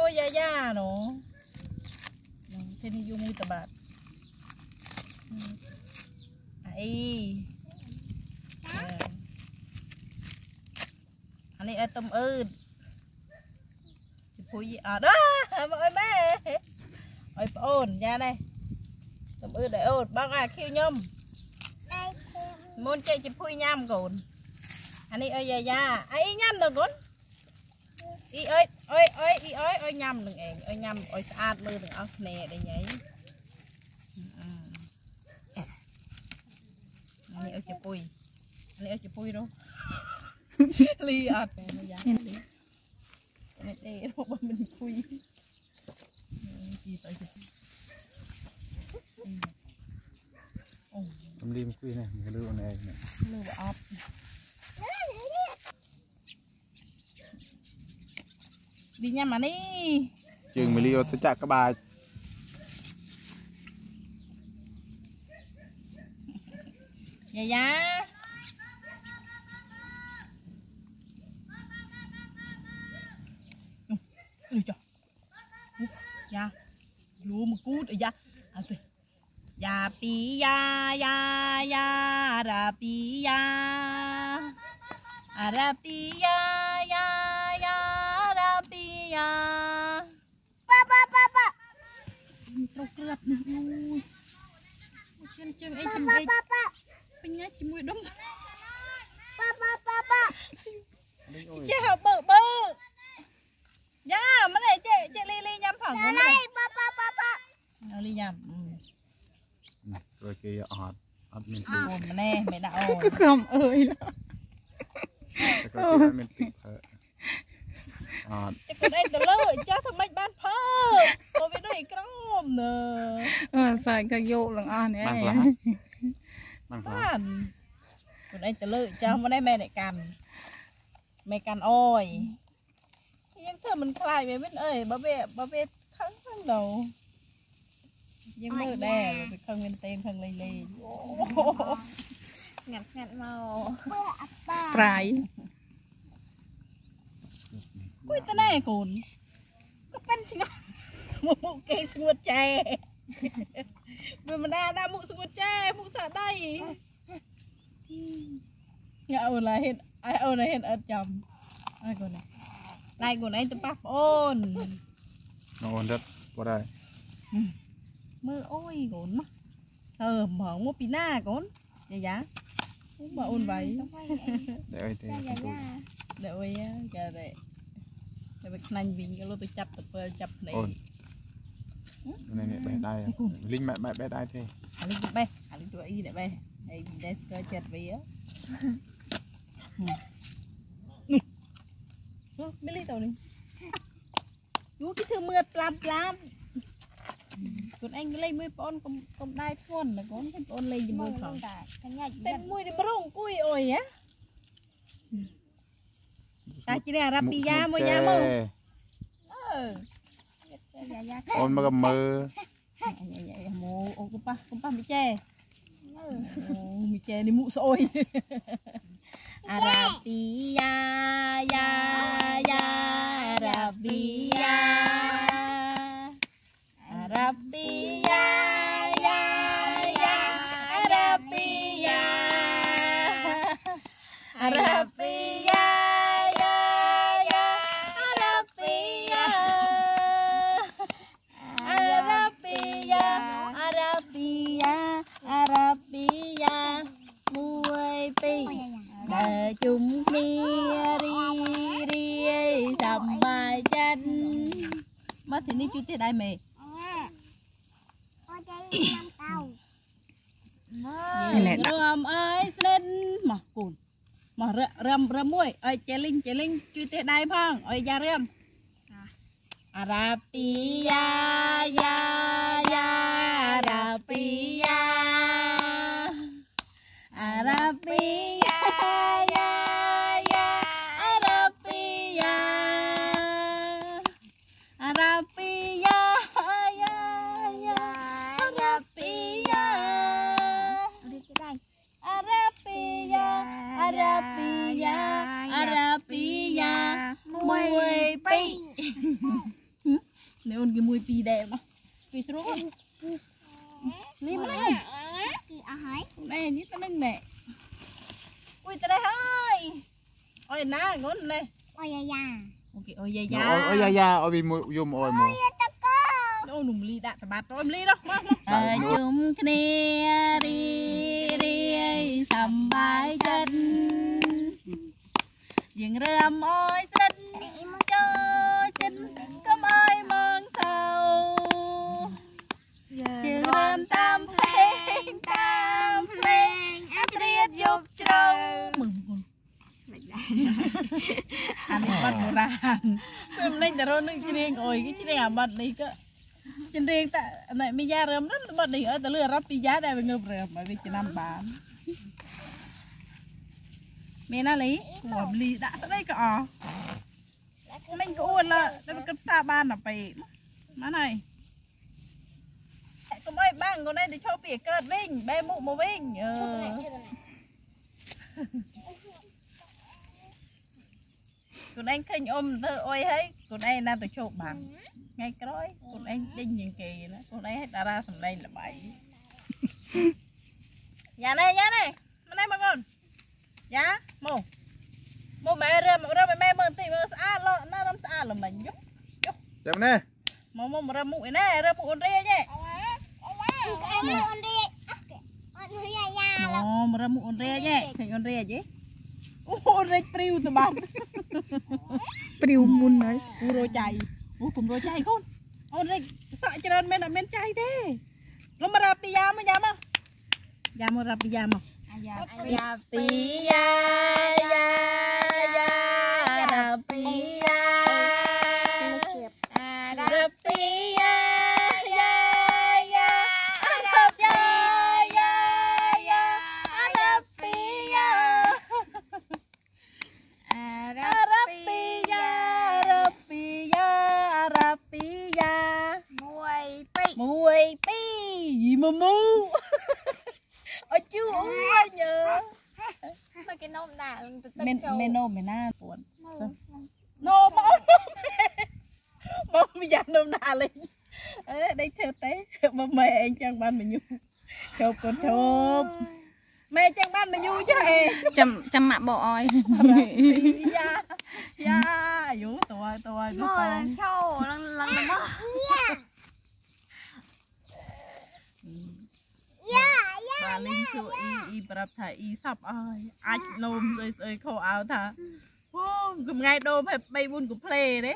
ก็ยาย่าเนาะเทนิยูมูตบาดไออันนี้ไอต้มอืดจะพูดอ่ะด้ามาไอแม่ไอปอนยาได้ต้มอืดไอโอนบ้างอ่ะคิวยมมนเจจะพูดย่ำก่อนอันนี้ไอยาย่าไอย้ำเด้อก่อน អ៊ីអើយអើយអើយអ៊ីអើយអើយញ៉ាំនឹងឯងអើយញ៉ាំអើយស្អាតមើលទាំងអស់គ្នាដែរញ៉ៃនេះអើយជពុយនេះអើយជពុយនោះលីអត់តែយ៉ាងនេះនេះទេរបស់មិនពុយទីទៅជពុយអូខ្ញុំលីមគួយនេះមិនលឺអូនឯងនេះលឺអត់ đi nha mà đi chừng mì ya ya, ya, các bà ya dạ. Ya, ya, ya, ya, ya, ya, ya, ya, ya, ya, ya, pi ya ya ya ra pi ya ra pi ya Trâu cướp nè. Ui. Chân chân ấy chân ấy. បញ្ញាជាមួយដុំប៉ាប៉ាប៉ាប៉ាចេះបើបើយ៉ាមិនទេចេះចេះលីលីញ៉ាំផងហ្នឹងប៉ាប៉ាប៉ាប៉ាលីញ៉ាំព្រោះគេអត់អត់មានអូទឹកម្នេះមិនដាក់អូខំអើយឡើយតែក៏គេអត់មានទឹកផើ អត់តែគាត់អីទៅលើចាស់ធ្វើម៉េចបានផើក៏វាដូចក្រមនើអឺសាច់ក៏យកឡើងអស់នេះបានខ្លះបានខ្លះបានគាត់អីទៅលើចាស់មិនឯមែនឯកាន់មេកាន់អូយយើងធ្វើមិនខ្លាចវាវិញអើយបើវាបើវាខឹងខឹងទៅយើងមើលដែរវាខឹងមែនតេនខឹងលេងលេងអូស្ងាត់ស្ងាត់មកស្ប្រាយ គួយតណែកូនក៏ប៉ិនឆ្ងល់មុខគេស្ងួតចែវាមិនដាដាក់មុខស្ងួតចែមុខសាដៃញ៉ាអូនឡាហេតអើអូនហេតអត់ចាំអើកូនឡៃកូនឯងទៅប៉ះប្អូនអូនរត់បាត់ហើយមើលអូយកូនមកអើហ្មងមកពីណាកូនយាយ៉ាមកអូនវៃតែអីទេចាយ៉ាយ៉ាដែលអុយគេតែ តែវាខ្លាញ់វិញក៏លោទៅចាប់ទៅពេលចាប់ភ្នែកអូននេះនេះបេះដៃលីងម៉ែបែបបេះដៃទេអានេះបេះអានេះទួអ៊ីដែរបេះហើយពីដែរស្គាល់ចិត្តវានោះមីលីតោនេះយូគេធ្វើមើលប្លាប់ប្លាប់កូនឯងលេងមួយបងកុំកុំដែរធ្ងន់ណាកូនបងអូនលេងជាមួយមើលផងតាកញ្ញាច់តែមួយនេះប្រងអង្គុយអុយហ៎ តាជ្រះរ៉ាពីយ៉ាមួយយ៉ាមកអឺចាយ៉ាយ៉ាអូនមកក៏មើលម៉ូអូកុំប៉ះកុំប៉ះមីចែអឺអូមីចែនេះមុខស្អុយអារ៉ាពីយ៉ាយ៉ា ទីនេះជួយទៀតដែរមេរំអើយស្និតមកគូនមកររំរំមួយអើយចេលីងចេលីងជួយទៀតដែរផងអើយយ៉ារំអារ៉ាពីយ៉ាយ៉ាយ៉ារ៉ាពី 1 2នេះអូនគេ1 2ដែរមកពីទ្រូងនេះមកនេះគឺអស់ហើយណែនេះទៅនឹងណែអូយត្រេះហើយអូយណាងូនណែអូយយ៉ាយ៉ាអូខេអូយយ៉ាយ៉ាអូយយ៉ាយ៉ាអូយមួយយំអូយមកអូនមលីដាក់តបាត់អូនមលីនោះមកមកយំគ្នារីរីសំបាយចិត្តយើងរើមអូយ រាណពេលលេងតែរត់នឹងជ្រៀងអុយគេជ្រៀងអាបាត់នេះក៏ជ្រៀងតែណែមីយ៉ារើមនោះបាត់នេះអើតែលឺរាប់ពីយ៉ាដែលវាងើបរើមឲ្យវាចំណាំបានមានណាលីមកលីដាក់ទៅ đây ក៏អស់មិនក៏អួនឡើតែវាគិតផ្សារបានដល់ពេលមកហើយកុំអីបាំងកូនឯងទៅឈប់ពីកើតវិញបែមុខមកវិញអឺ ខ្លួនឯងឃើញអ៊ំធ្វើអុយហើយខ្លួនឯងណាទៅជោគបាំងថ្ងៃក្រោយខ្លួនឯងដេញជាងគេណាខ្លួនឯងឲ្យតារាសម្ដែងល្បីយ៉ាណែយ៉ាណែមកណែមកអូនយ៉ាមកមកម៉ែរើមរើមម៉ែមើលទីមើលស្អាតលោណារំស្អាតល្មិញយុចាំនេះមកមករើមមុខឯណែរើមមុខអូនរីឯងអូនអូនរីអូនយ៉ាយ៉ាអូមករើមមុខអូនរីឯងឃើញអូនរីឯងអូអូនរីព្រីវទៅបាត់ ព្រាវមុនហើយអូរោចៃអូគុំរោចៃកូនអូនរីសក់ច្រើនមែនអត់មានចៃទេកុំរាប់ពីយ៉ាមកយ៉ាមកយ៉ាមករាប់ពីយ៉ាមកអាយ៉ាយ៉ាពីយ៉ាយ៉ាយ៉ា មមូអជូអើយញើមកគេនោមដាក់លឹងទៅទឹកមិនចូលមិនណូមិនណាពួនមើលណូមកមកមិនយ៉ាងនំណាលេងអេដេកធ្វើទេមកម៉ែឯងចឹងបានមញូជប់កូនជប់ម៉ែចឹងបានមញូចាអេចាំចាំម៉ាក់បោអោយយ៉ាយ៉ាយូតើតើមកឡើងឈោឡើងឡើងមក បាទលេងសួរអ៊ីអ៊ីប្រាប់ថាអ៊ីសាប់អើយអាចនោមស្អីស្អីខោអោថាអូកំថ្ងៃដូមឲ្យ3 4កំភ្លេទេ